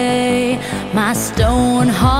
away my stone heart.